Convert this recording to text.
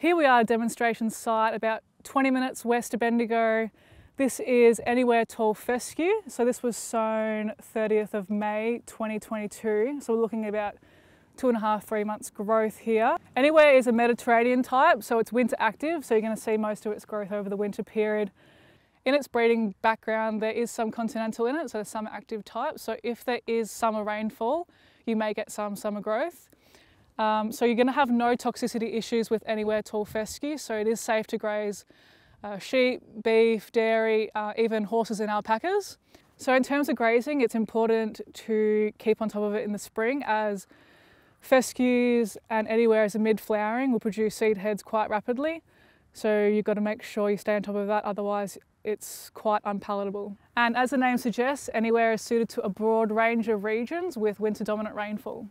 Here we are, demonstration site, about 20 minutes west of Bendigo. This is Anywhere Tall Fescue. So this was sown 30th of May 2022. So we're looking at about two and a half, three months growth here. Anywhere is a Mediterranean type, so it's winter active, so you're going to see most of its growth over the winter period. In its breeding background, there is some continental in it, so there's some active types. So if there is summer rainfall, you may get some summer growth. Um, so you're going to have no toxicity issues with anywhere tall fescue, so it is safe to graze uh, sheep, beef, dairy, uh, even horses and alpacas. So in terms of grazing, it's important to keep on top of it in the spring as fescues and anywhere as a mid-flowering will produce seed heads quite rapidly. So you've got to make sure you stay on top of that, otherwise it's quite unpalatable. And as the name suggests, anywhere is suited to a broad range of regions with winter dominant rainfall.